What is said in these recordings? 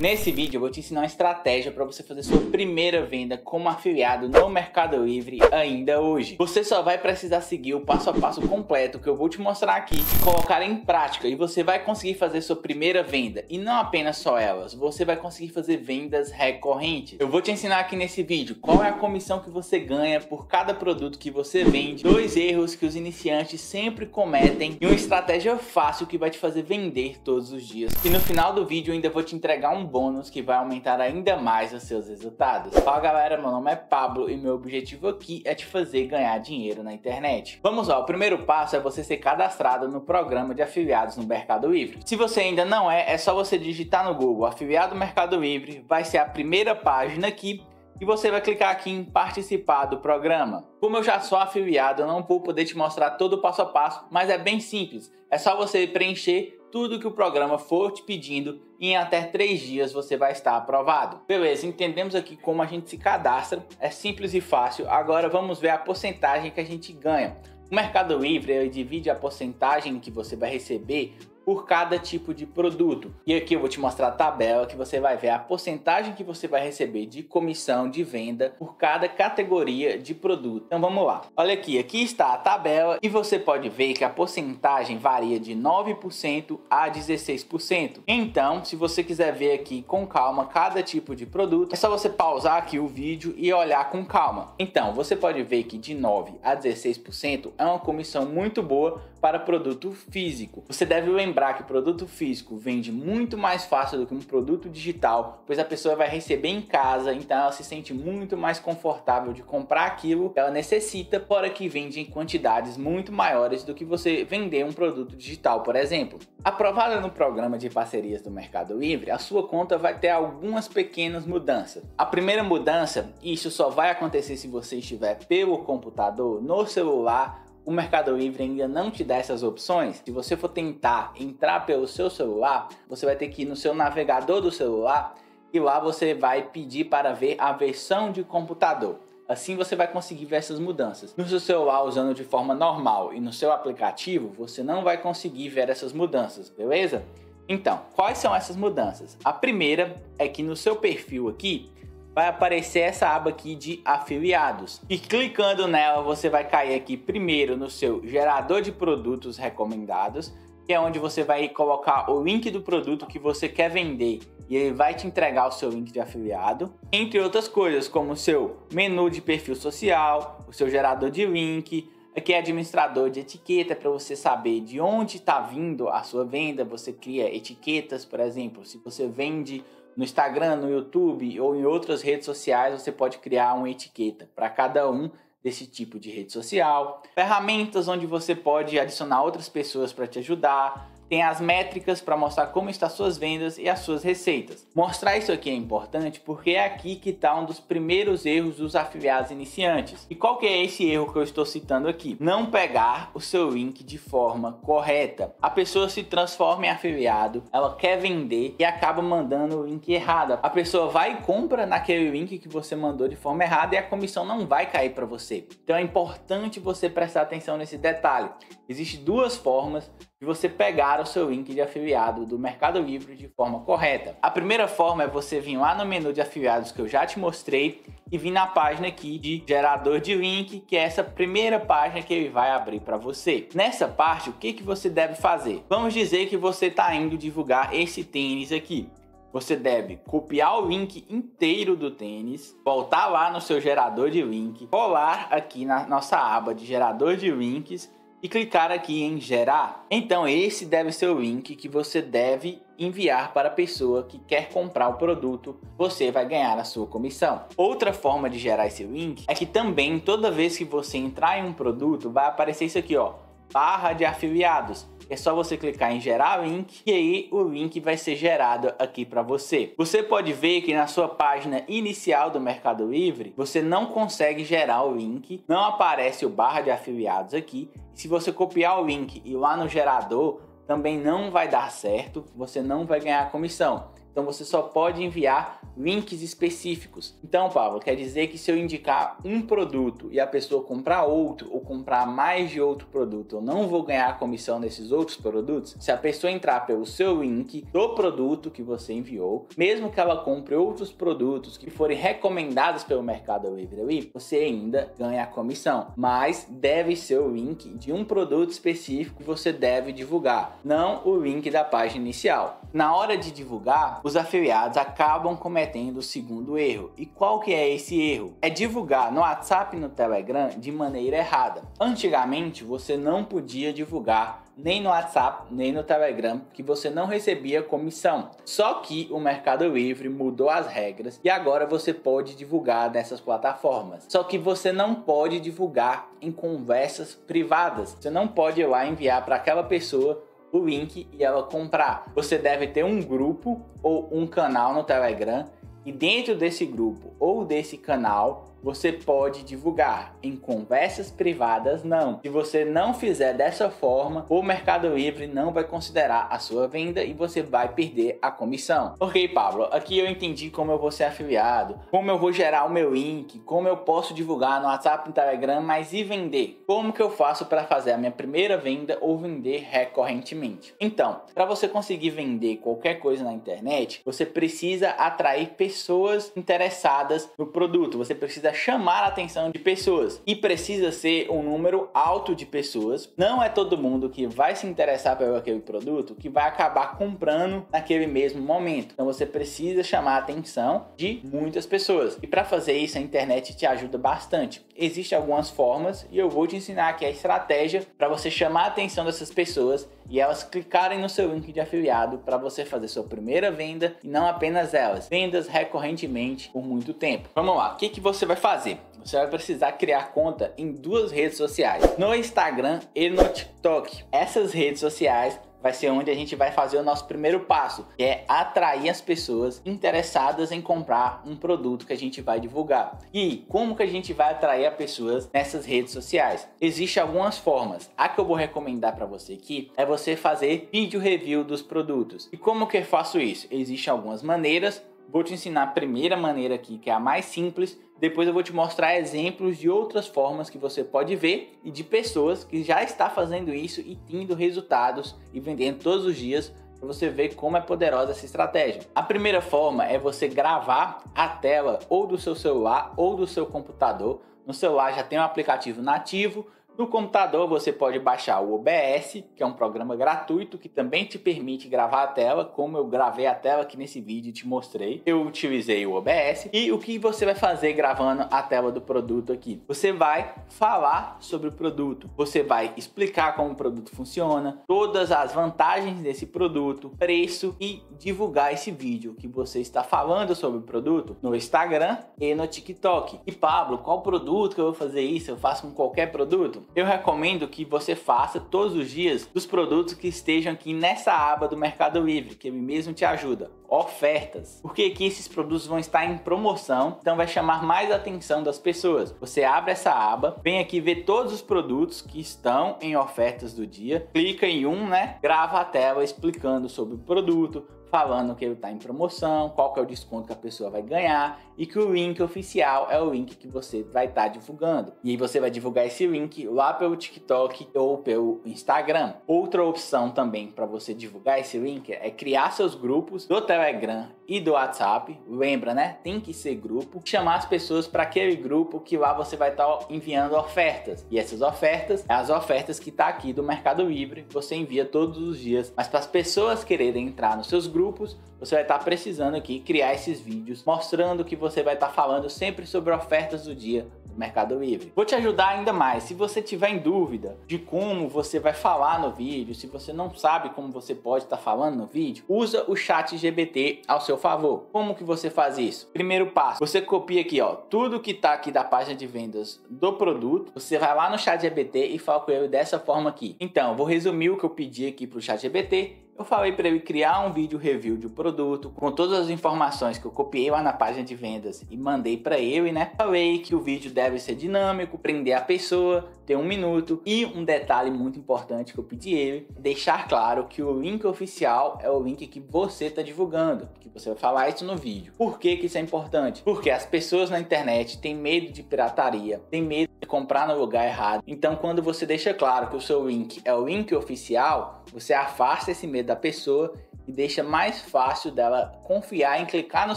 Nesse vídeo eu vou te ensinar uma estratégia para você fazer sua primeira venda como afiliado no Mercado Livre ainda hoje. Você só vai precisar seguir o passo a passo completo que eu vou te mostrar aqui, colocar em prática e você vai conseguir fazer sua primeira venda. E não apenas só elas, você vai conseguir fazer vendas recorrentes. Eu vou te ensinar aqui nesse vídeo qual é a comissão que você ganha por cada produto que você vende, dois erros que os iniciantes sempre cometem e uma estratégia fácil que vai te fazer vender todos os dias. E no final do vídeo eu ainda vou te entregar um bônus que vai aumentar ainda mais os seus resultados. Fala galera, meu nome é Pablo e meu objetivo aqui é te fazer ganhar dinheiro na internet. Vamos lá, o primeiro passo é você ser cadastrado no programa de afiliados no Mercado Livre. Se você ainda não é, é só você digitar no Google afiliado Mercado Livre, vai ser a primeira página aqui e você vai clicar aqui em participar do programa. Como eu já sou afiliado, eu não vou poder te mostrar todo o passo a passo, mas é bem simples. É só você preencher tudo que o programa for te pedindo e em até três dias você vai estar aprovado. Beleza, entendemos aqui como a gente se cadastra, é simples e fácil. Agora vamos ver a porcentagem que a gente ganha. O Mercado Livre divide a porcentagem que você vai receber por cada tipo de produto. E aqui eu vou te mostrar a tabela que você vai ver a porcentagem que você vai receber de comissão de venda por cada categoria de produto. Então vamos lá. Olha aqui, aqui está a tabela e você pode ver que a porcentagem varia de 9% a 16%. Então, se você quiser ver aqui com calma cada tipo de produto, é só você pausar aqui o vídeo e olhar com calma. Então, você pode ver que de 9 a 16% é uma comissão muito boa para produto físico. Você deve lembrar lembrar que produto físico vende muito mais fácil do que um produto digital, pois a pessoa vai receber em casa, então ela se sente muito mais confortável de comprar aquilo que ela necessita, fora que vende em quantidades muito maiores do que você vender um produto digital, por exemplo. Aprovada no programa de parcerias do Mercado Livre, a sua conta vai ter algumas pequenas mudanças. A primeira mudança, isso só vai acontecer se você estiver pelo computador, no celular o Mercado Livre ainda não te dá essas opções, se você for tentar entrar pelo seu celular, você vai ter que ir no seu navegador do celular e lá você vai pedir para ver a versão de computador. Assim você vai conseguir ver essas mudanças. No seu celular usando de forma normal e no seu aplicativo, você não vai conseguir ver essas mudanças, beleza? Então, quais são essas mudanças? A primeira é que no seu perfil aqui, vai aparecer essa aba aqui de afiliados. E clicando nela, você vai cair aqui primeiro no seu gerador de produtos recomendados, que é onde você vai colocar o link do produto que você quer vender e ele vai te entregar o seu link de afiliado, entre outras coisas, como o seu menu de perfil social, o seu gerador de link, aqui é administrador de etiqueta para você saber de onde está vindo a sua venda, você cria etiquetas, por exemplo, se você vende no Instagram, no YouTube ou em outras redes sociais, você pode criar uma etiqueta para cada um desse tipo de rede social. Ferramentas onde você pode adicionar outras pessoas para te ajudar tem as métricas para mostrar como estão suas vendas e as suas receitas. Mostrar isso aqui é importante porque é aqui que está um dos primeiros erros dos afiliados iniciantes. E qual que é esse erro que eu estou citando aqui? Não pegar o seu link de forma correta. A pessoa se transforma em afiliado, ela quer vender e acaba mandando o link errado. A pessoa vai e compra naquele link que você mandou de forma errada e a comissão não vai cair para você. Então é importante você prestar atenção nesse detalhe. Existem duas formas de você pegar o seu link de afiliado do Mercado Livre de forma correta. A primeira forma é você vir lá no menu de afiliados que eu já te mostrei e vir na página aqui de gerador de link, que é essa primeira página que ele vai abrir para você. Nessa parte, o que, que você deve fazer? Vamos dizer que você está indo divulgar esse tênis aqui. Você deve copiar o link inteiro do tênis, voltar lá no seu gerador de link, colar aqui na nossa aba de gerador de links e clicar aqui em gerar. Então esse deve ser o link que você deve enviar para a pessoa que quer comprar o produto, você vai ganhar a sua comissão. Outra forma de gerar esse link é que também toda vez que você entrar em um produto, vai aparecer isso aqui, ó, barra de afiliados. É só você clicar em gerar link e aí o link vai ser gerado aqui para você. Você pode ver que na sua página inicial do Mercado Livre, você não consegue gerar o link, não aparece o barra de afiliados aqui. Se você copiar o link e lá no gerador, também não vai dar certo, você não vai ganhar comissão. Então você só pode enviar links específicos. Então, Pablo, quer dizer que se eu indicar um produto e a pessoa comprar outro ou comprar mais de outro produto, eu não vou ganhar comissão nesses outros produtos? Se a pessoa entrar pelo seu link do produto que você enviou, mesmo que ela compre outros produtos que forem recomendados pelo Mercado Livre, você ainda ganha a comissão, mas deve ser o link de um produto específico que você deve divulgar, não o link da página inicial. Na hora de divulgar, os afiliados acabam cometendo o segundo erro. E qual que é esse erro? É divulgar no WhatsApp e no Telegram de maneira errada. Antigamente, você não podia divulgar nem no WhatsApp, nem no Telegram, que você não recebia comissão. Só que o Mercado Livre mudou as regras e agora você pode divulgar nessas plataformas. Só que você não pode divulgar em conversas privadas. Você não pode ir lá enviar para aquela pessoa o link e ela comprar. Você deve ter um grupo ou um canal no Telegram e dentro desse grupo ou desse canal você pode divulgar. Em conversas privadas, não. Se você não fizer dessa forma, o Mercado Livre não vai considerar a sua venda e você vai perder a comissão. Ok, Pablo, aqui eu entendi como eu vou ser afiliado, como eu vou gerar o meu link, como eu posso divulgar no WhatsApp e no Telegram, mas e vender? Como que eu faço para fazer a minha primeira venda ou vender recorrentemente? Então, para você conseguir vender qualquer coisa na internet, você precisa atrair pessoas interessadas no produto. Você precisa chamar a atenção de pessoas e precisa ser um número alto de pessoas. Não é todo mundo que vai se interessar pelo aquele produto que vai acabar comprando naquele mesmo momento. Então você precisa chamar a atenção de muitas pessoas. E para fazer isso a internet te ajuda bastante. Existem algumas formas e eu vou te ensinar aqui a estratégia para você chamar a atenção dessas pessoas e elas clicarem no seu link de afiliado para você fazer sua primeira venda e não apenas elas, vendas recorrentemente por muito tempo. Vamos lá, o que, que você vai fazer? Você vai precisar criar conta em duas redes sociais, no Instagram e no TikTok. Essas redes sociais vai ser onde a gente vai fazer o nosso primeiro passo, que é atrair as pessoas interessadas em comprar um produto que a gente vai divulgar. E como que a gente vai atrair as pessoas nessas redes sociais? Existem algumas formas. A que eu vou recomendar para você aqui é você fazer vídeo review dos produtos. E como que eu faço isso? Existem algumas maneiras. Vou te ensinar a primeira maneira aqui, que é a mais simples, depois eu vou te mostrar exemplos de outras formas que você pode ver e de pessoas que já está fazendo isso e tendo resultados e vendendo todos os dias para você ver como é poderosa essa estratégia. A primeira forma é você gravar a tela ou do seu celular ou do seu computador. No celular já tem um aplicativo nativo, no computador você pode baixar o OBS, que é um programa gratuito que também te permite gravar a tela, como eu gravei a tela aqui nesse vídeo e te mostrei. Eu utilizei o OBS e o que você vai fazer gravando a tela do produto aqui? Você vai falar sobre o produto, você vai explicar como o produto funciona, todas as vantagens desse produto, preço e divulgar esse vídeo que você está falando sobre o produto no Instagram e no TikTok. E Pablo, qual produto que eu vou fazer isso? Eu faço com qualquer produto? Eu recomendo que você faça todos os dias dos produtos que estejam aqui nessa aba do Mercado Livre, que ele mesmo te ajuda. Ofertas. Porque aqui esses produtos vão estar em promoção, então vai chamar mais atenção das pessoas. Você abre essa aba, vem aqui ver todos os produtos que estão em ofertas do dia, clica em um, né? Grava a tela explicando sobre o produto, falando que ele está em promoção, qual que é o desconto que a pessoa vai ganhar e que o link oficial é o link que você vai estar tá divulgando. E aí você vai divulgar esse link lá pelo TikTok ou pelo Instagram. Outra opção também para você divulgar esse link é criar seus grupos do Telegram e do WhatsApp. Lembra, né? Tem que ser grupo. Chamar as pessoas para aquele grupo que lá você vai estar tá enviando ofertas. E essas ofertas, é as ofertas que tá aqui do Mercado Livre, você envia todos os dias. Mas para as pessoas quererem entrar nos seus grupos grupos, você vai estar precisando aqui criar esses vídeos mostrando que você vai estar falando sempre sobre ofertas do dia do Mercado Livre. Vou te ajudar ainda mais. Se você tiver em dúvida de como você vai falar no vídeo, se você não sabe como você pode estar falando no vídeo, usa o chat GBT ao seu favor. Como que você faz isso? Primeiro passo, você copia aqui, ó, tudo que está aqui da página de vendas do produto, você vai lá no chat GBT e fala com ele dessa forma aqui. Então, vou resumir o que eu pedi aqui para o chat GBT Eu falei para ele criar um vídeo review de um produto com todas as informações que eu copiei lá na página de vendas e mandei para ele, né? Falei que o vídeo deve ser dinâmico, prender a pessoa, ter um minuto e um detalhe muito importante que eu pedi ele, deixar claro que o link oficial é o link que você está divulgando, que você vai falar isso no vídeo. Por que, que isso é importante? Porque as pessoas na internet têm medo de pirataria, têm medo de comprar no lugar errado. Então, quando você deixa claro que o seu link é o link oficial, você afasta esse medo da pessoa e deixa mais fácil dela confiar em clicar no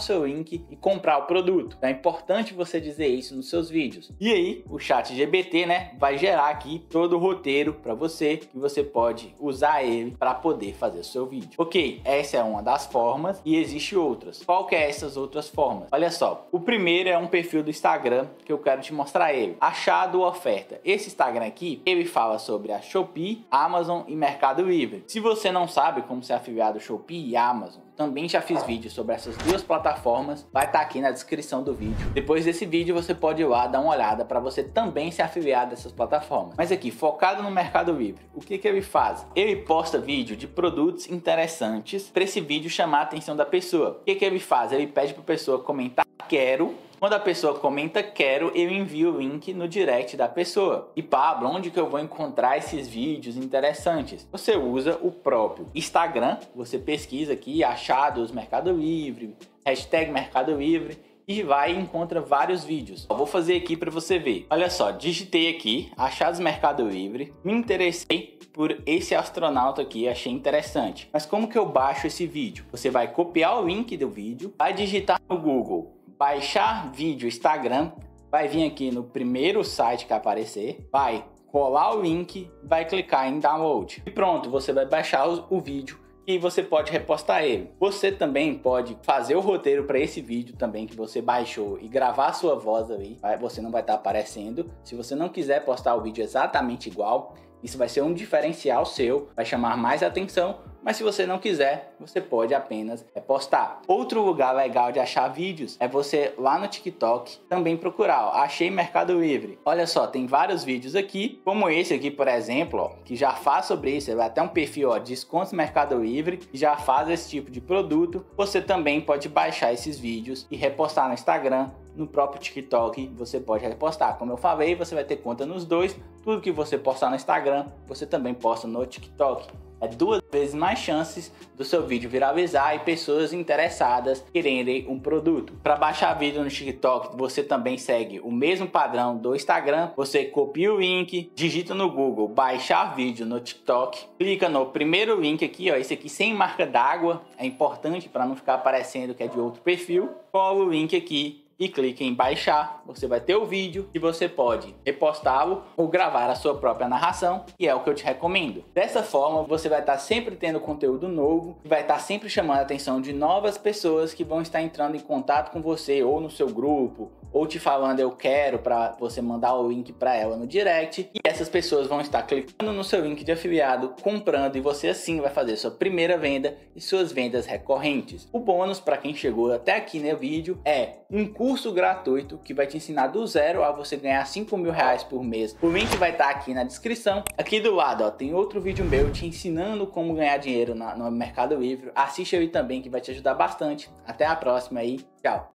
seu link e comprar o produto. É importante você dizer isso nos seus vídeos. E aí, o chat GBT, né, vai gerar aqui todo o roteiro para você que você pode usar ele para poder fazer o seu vídeo. OK, essa é uma das formas e existe outras. Qual que é essas outras formas? Olha só, o primeiro é um perfil do Instagram que eu quero te mostrar ele. Achado oferta. Esse Instagram aqui, ele fala sobre a Shopee, Amazon e Mercado Livre. Se você não sabe como ser afiliado Shopee Shopee e Amazon. Também já fiz vídeo sobre essas duas plataformas, vai estar tá aqui na descrição do vídeo. Depois desse vídeo você pode ir lá dar uma olhada para você também se afiliar dessas plataformas. Mas aqui, focado no Mercado Livre, o que, que ele faz? Ele posta vídeo de produtos interessantes para esse vídeo chamar a atenção da pessoa. O que, que ele faz? Ele pede para a pessoa comentar quero quando a pessoa comenta quero, eu envio o link no direct da pessoa. E Pablo, onde que eu vou encontrar esses vídeos interessantes? Você usa o próprio Instagram, você pesquisa aqui achados Mercado Livre, hashtag Mercado Livre e vai e encontra vários vídeos. Eu vou fazer aqui para você ver. Olha só, digitei aqui achados Mercado Livre, me interessei por esse astronauta aqui, achei interessante. Mas como que eu baixo esse vídeo? Você vai copiar o link do vídeo, vai digitar no Google baixar vídeo Instagram, vai vir aqui no primeiro site que aparecer, vai colar o link, vai clicar em download. E pronto, você vai baixar o, vídeo e você pode repostar ele. Você também pode fazer o roteiro para esse vídeo também que você baixou e gravar sua voz ali. Você não vai estar tá aparecendo. Se você não quiser postar o vídeo exatamente igual, isso vai ser um diferencial seu, vai chamar mais atenção, mas se você não quiser, você pode apenas postar. Outro lugar legal de achar vídeos é você lá no TikTok também procurar, ó, achei Mercado Livre. Olha só, tem vários vídeos aqui, como esse aqui, por exemplo, ó, que já faz sobre isso, vai até um perfil, ó, descontos Mercado Livre, que já faz esse tipo de produto. Você também pode baixar esses vídeos e repostar no Instagram, no próprio TikTok você pode repostar. Como eu falei, você vai ter conta nos dois. Tudo que você postar no Instagram, você também posta no TikTok. É duas vezes mais chances do seu vídeo viralizar e pessoas interessadas quererem um produto. Para baixar vídeo no TikTok, você também segue o mesmo padrão do Instagram. Você copia o link, digita no Google baixar vídeo no TikTok, clica no primeiro link aqui, ó, esse aqui sem marca d'água, é importante para não ficar aparecendo que é de outro perfil. Cola o link aqui e clique em baixar. Você vai ter o vídeo e você pode repostá-lo ou gravar a sua própria narração, e é o que eu te recomendo. Dessa forma, você vai estar sempre tendo conteúdo novo, vai estar sempre chamando a atenção de novas pessoas que vão estar entrando em contato com você ou no seu grupo ou te falando eu quero para você mandar o link para ela no direct e essas pessoas vão estar clicando no seu link de afiliado, comprando e você assim vai fazer sua primeira venda e suas vendas recorrentes. O bônus para quem chegou até aqui no vídeo é um curso gratuito que vai te ensinar do zero a você ganhar 5 mil reais por mês. O link vai estar aqui na descrição. Aqui do lado ó, tem outro vídeo meu te ensinando como ganhar dinheiro no Mercado Livre. Assiste aí também que vai te ajudar bastante. Até a próxima aí. Tchau.